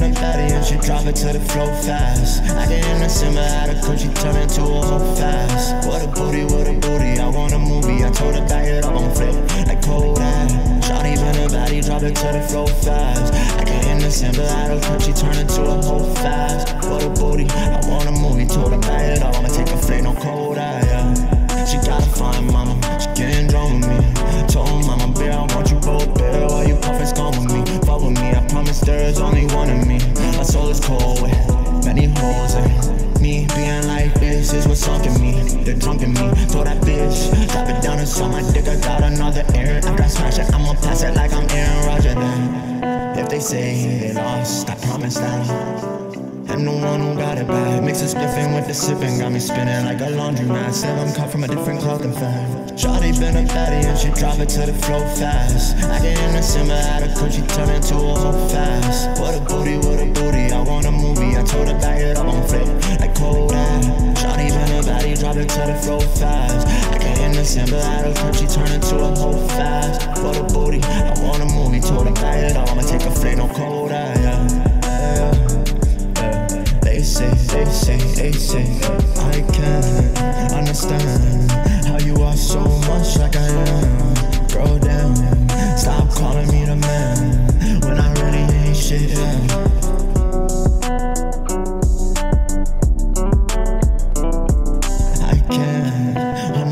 Been a baddie and she it to the flow fast. I get in the simmer out of cause she turn into a whole fast. What a booty, what a booty, I want a movie. I told her back it up on flip, like ass. Shawty been a baddie, drop it to the flow fast. I get in the simmer out of cause she turn into a whole fast. What a booty, me. They're drunkin' me. Told that bitch, drop it down and saw my dick. I got another. After I smash it, I'ma pass it like I'm Aaron Rodgers. Then, if they say they lost, I promise that. I'm the one who got it back. Mix spiffing with the sipping. Got me spinning like a laundromat. Said I'm cut from a different cloth than fan. Shawty been a baddie and she drop it to the flow fast. I get in the simmer out of she turn into a whole fast. Flow fast. I get in the simmer out of could she turn into a whole fast.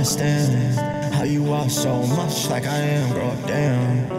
Understand How you are so much like I am, girl, damn